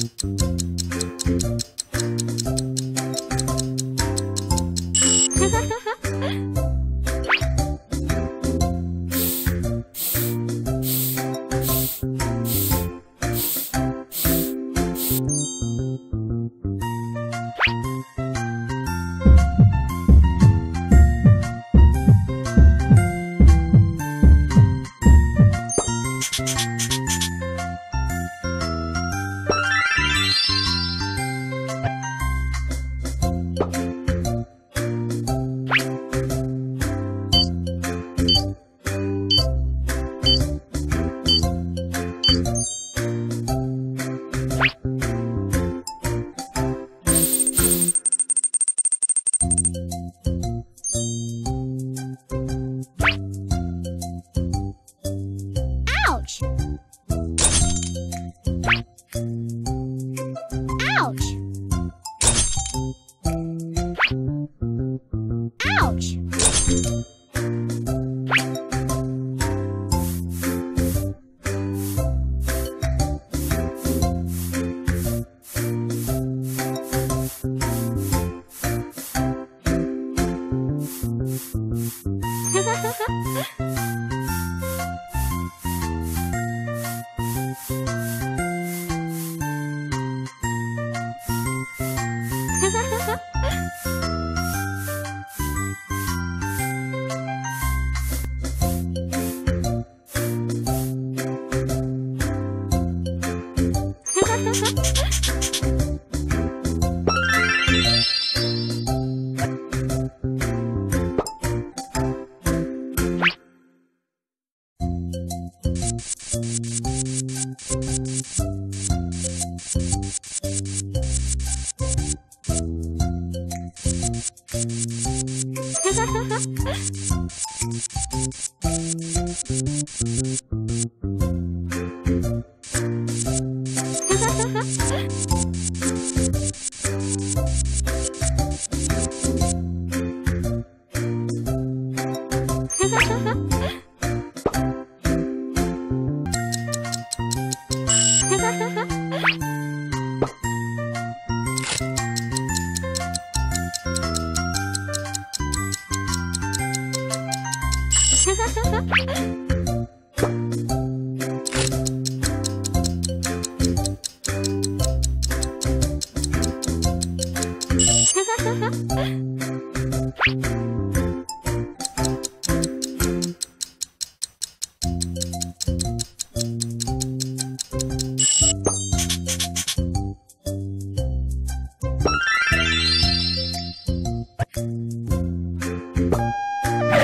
you ハ ハハハ Bye.